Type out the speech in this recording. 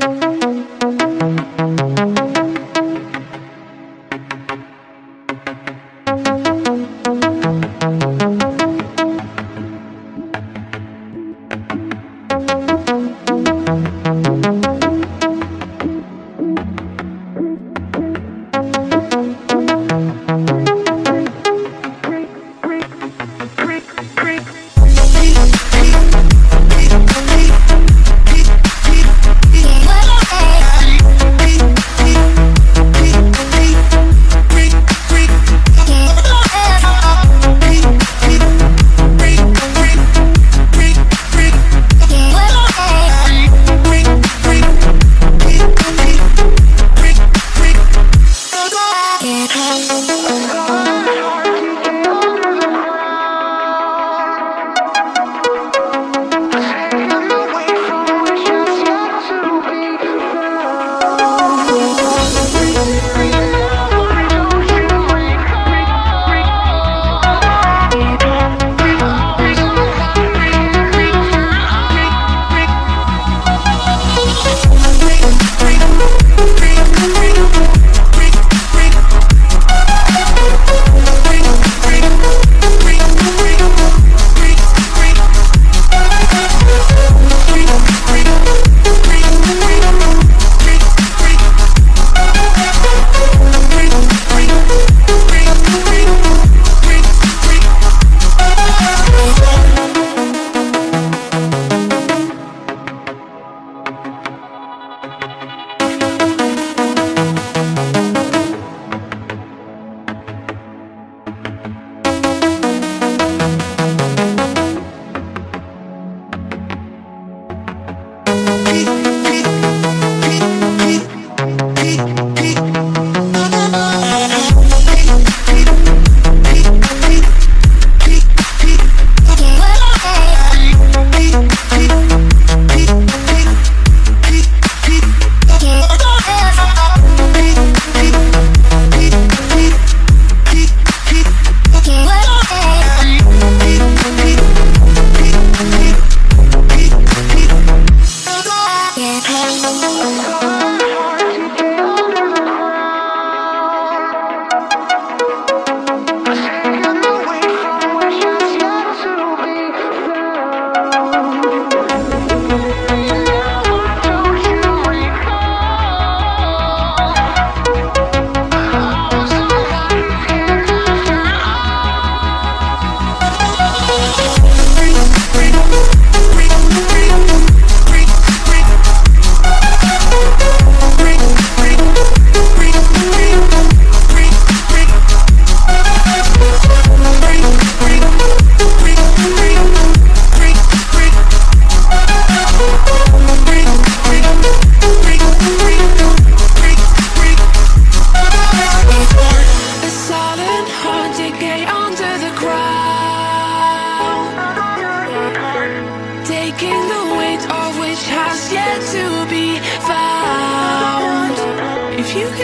thank you you